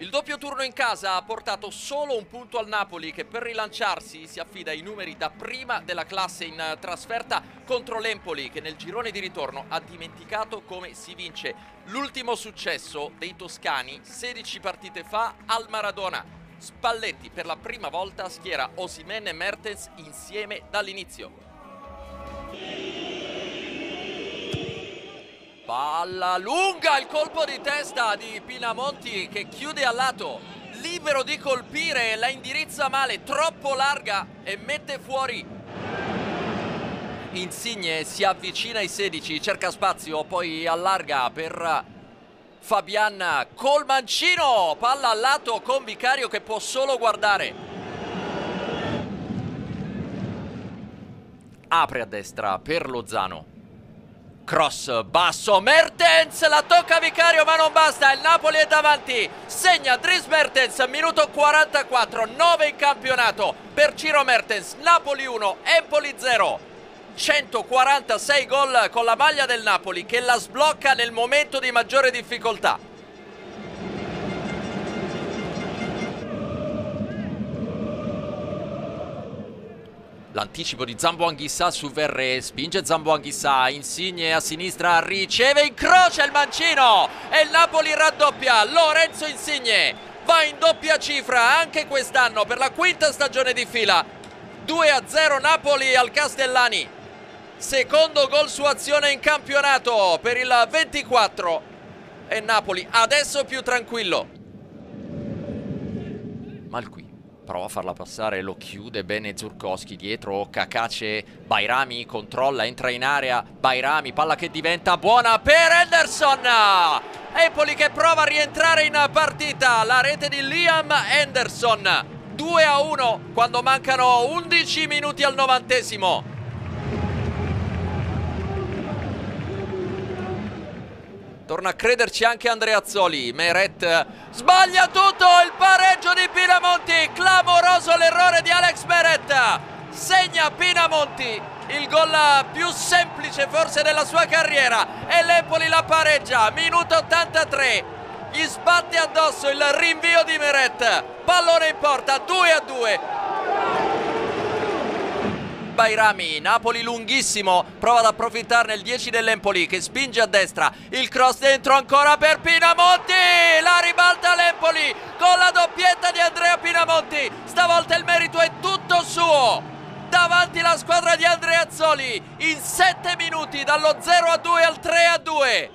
Il doppio turno in casa ha portato solo un punto al Napoli che per rilanciarsi si affida ai numeri da prima della classe in trasferta contro l'Empoli che nel girone di ritorno ha dimenticato come si vince. L'ultimo successo dei toscani 16 partite fa al Maradona. Spalletti per la prima volta schiera Osimen e Mertens insieme dall'inizio. Palla lunga, il colpo di testa di Pinamonti che chiude a lato. Libero di colpire, la indirizza male, troppo larga e mette fuori. Insigne si avvicina ai 16, cerca spazio, poi allarga per Fabian col mancino. Palla al lato con Vicario che può solo guardare. Apre a destra per Lozano. Cross basso, Mertens, la tocca Vicario ma non basta, il Napoli è davanti, segna Dries Mertens, minuto 44, 9 in campionato per Ciro Mertens, Napoli 1, Empoli 0. 146 gol con la maglia del Napoli che la sblocca nel momento di maggiore difficoltà. L'anticipo di Zambo Anghissà su Verre, spinge Zambo Anghissà, Insigne a sinistra, riceve, incrocia il mancino e il Napoli raddoppia, Lorenzo Insigne va in doppia cifra anche quest'anno per la quinta stagione di fila, 2 a 0 Napoli al Castellani, secondo gol su azione in campionato per il 24 e Napoli adesso più tranquillo. Mal qui prova a farla passare, lo chiude bene Zurkowski dietro, Cacace, Bairami controlla, entra in area, Bairami, palla che diventa buona per Henderson! Empoli che prova a rientrare in partita, la rete di Liam Henderson, 2 a 1 quando mancano 11 minuti al novantesimo. Torna a crederci anche Andreazzoli. Meret sbaglia tutto. Il pareggio di Pinamonti. Clamoroso l'errore di Alex Meret. Segna Pinamonti. Il gol più semplice forse della sua carriera. E l'Empoli la pareggia. Minuto 83. Gli sbatte addosso il rinvio di Meret. Pallone in porta. 2 a 2. Bairami, Napoli lunghissimo, prova ad approfittarne il 10 dell'Empoli che spinge a destra, il cross dentro ancora per Pinamonti, la ribalta l'Empoli con la doppietta di Andrea Pinamonti, stavolta il merito è tutto suo, davanti la squadra di Andrea Azzoli in 7 minuti dallo 0 a 2 al 3 a 2.